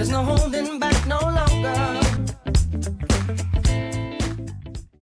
There's no holding back.